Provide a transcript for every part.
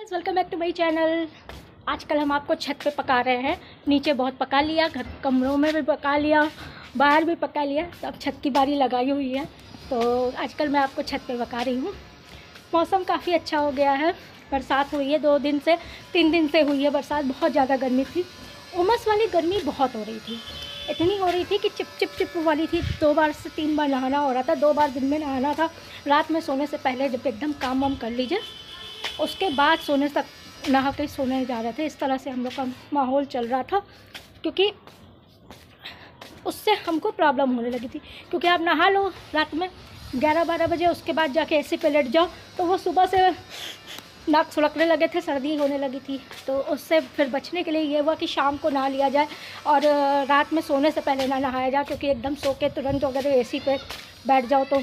Welcome back to my channel आजकल हम आपको छत पे पका रहे हैं। नीचे बहुत पका लिया, घर कमरों में भी पका लिया, बाहर भी पका लिया। तो अब छत की बारी लगाई हुई है। तो आजकल मैं आपको छत पे पका रही हूँ। मौसम काफ़ी अच्छा हो गया है। बरसात हुई है दो दिन से, तीन दिन से हुई है बरसात। बहुत ज़्यादा गर्मी थी। उमस वाली गर्मी बहुत हो रही थी। इतनी हो रही थी कि चिप चिप चिप वाली थी। दो बार से तीन बार नहाना हो रहा था। दो बार दिन में नहाना था। रात में सोने से पहले जब एकदम काम वाम कर लीजिए। उसके बाद सोने तक, नहा के सोने जा रहे थे। इस तरह से हम लोग का माहौल चल रहा था, क्योंकि उससे हमको प्रॉब्लम होने लगी थी। क्योंकि आप नहा लो रात में ग्यारह बारह बजे, उसके बाद जाके एसी पे लेट जाओ तो वो सुबह से नाक सुलगने लगे थे, सर्दी होने लगी थी। तो उससे फिर बचने के लिए ये हुआ कि शाम को नहा लिया जाए और रात में सोने से पहले ना नहाया जाए, क्योंकि एकदम सो के तुरंत अगर एसी पे बैठ जाओ तो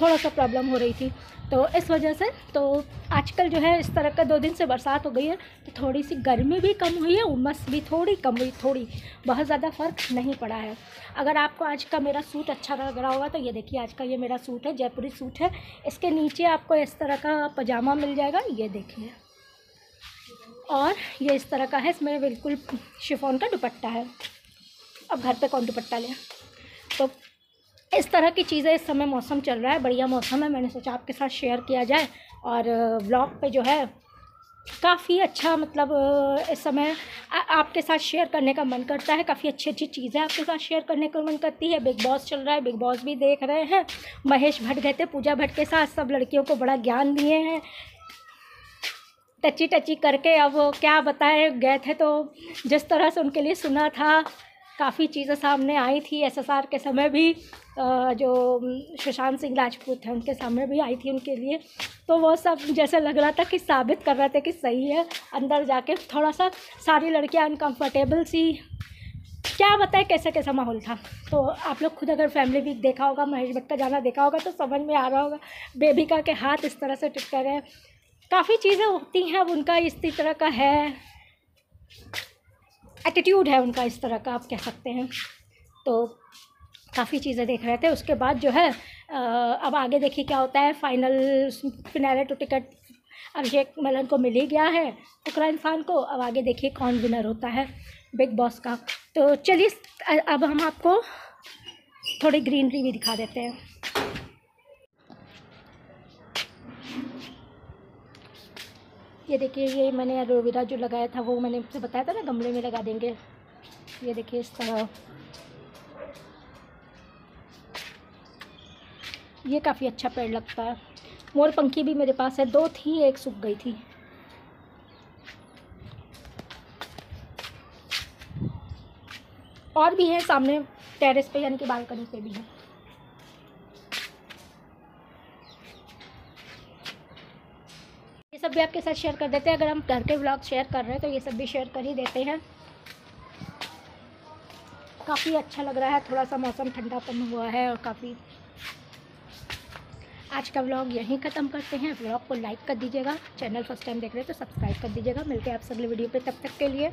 थोड़ा सा प्रॉब्लम हो रही थी। तो इस वजह से तो आजकल जो है इस तरह का दो दिन से बरसात हो गई है तो थोड़ी सी गर्मी भी कम हुई है, उमस भी थोड़ी कम हुई, थोड़ी, बहुत ज़्यादा फ़र्क नहीं पड़ा है। अगर आपको आज का मेरा सूट अच्छा लग रहा होगा तो ये देखिए आज का ये मेरा सूट है, जयपुरी सूट है, इसके नीचे आपको इस तरह का पजामा मिल जाएगा, ये देखिए। और ये इस तरह का है, इसमें बिल्कुल शिफोन का दुपट्टा है। अब घर पे कौन दुपट्टा ले? तो इस तरह की चीज़ें इस समय मौसम चल रहा है, बढ़िया मौसम है, मैंने सोचा आपके साथ शेयर किया जाए और ब्लॉग पे जो है काफ़ी अच्छा मतलब इस समय आपके साथ शेयर करने का मन करता है, काफ़ी अच्छी अच्छी चीज़ें आपके साथ शेयर करने का मन करती है। बिग बॉस चल रहा है बिग बॉस भी देख रहे हैं, महेश भट्ट गए थे पूजा भट्ट के साथ, सब लड़कियों को बड़ा ज्ञान दिए हैं। टची टची करके अब क्या बताए, गए थे तो जिस तरह से उनके लिए सुना था काफ़ी चीज़ें सामने आई थी। एसएसआर के समय भी जो सुशांत सिंह राजपूत हैं उनके सामने भी आई थी उनके लिए। तो वो सब जैसे लग रहा था कि साबित कर रहे थे कि सही है। अंदर जाके थोड़ा सा सारी लड़कियाँ अनकंफर्टेबल सी। क्या बताए कैसा कैसा माहौल था? तो आप लोग खुद अगर फैमिली वीक देखा होगा, महेश भट्ट का जाना देखा होगा तो समझ में आ रहा होगा बेबी का के हाथ इस तरह से टिक रहे काफ़ी चीज़ें होती हैं उनका इसी तरह का है। एटीट्यूड है उनका इस तरह का, आप कह सकते हैं। तो काफ़ी चीज़ें देख रहे थे। उसके बाद जो है अब आगे देखिए क्या होता है। Final finale to ticket Abhishek Malhan को मिल ही गया है उकराइन खान को। अब आगे देखिए कौन विनर होता है बिग बॉस का। तो चलिए अब हम आपको थोड़ी ग्रीनरी भी दिखा देते हैं। ये देखिए, ये मैंने एलोवेरा जो लगाया था, वो मैंने आपसे बताया था ना, गमले में लगा देंगे। ये देखिए इस तरह। ये काफ़ी अच्छा पेड़ लगता है। मोर पंखी भी मेरे पास है, दो थी, एक सूख गई थी। और भी है सामने, टेरेस पे, यानी कि बालकनी पे भी है। सब भी आपके साथ शेयर कर देते हैं। अगर हम घर के ब्लॉग शेयर कर रहे हैं तो ये सब भी शेयर कर ही देते हैं। काफ़ी अच्छा लग रहा है। थोड़ा सा मौसम ठंडापन हुआ है और काफ़ी आज का व्लॉग यहीं ख़त्म करते हैं। व्लॉग को लाइक कर दीजिएगा। चैनल फ़र्स्ट टाइम देख रहे हैं तो सब्सक्राइब कर दीजिएगा। मिलते हैं आप अगले वीडियो पे। तब तक के लिए